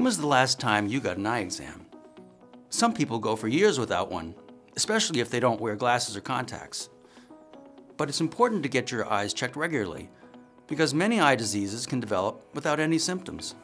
When was the last time you got an eye exam? Some people go for years without one, especially if they don't wear glasses or contacts. But it's important to get your eyes checked regularly because many eye diseases can develop without any symptoms.